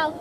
Wow.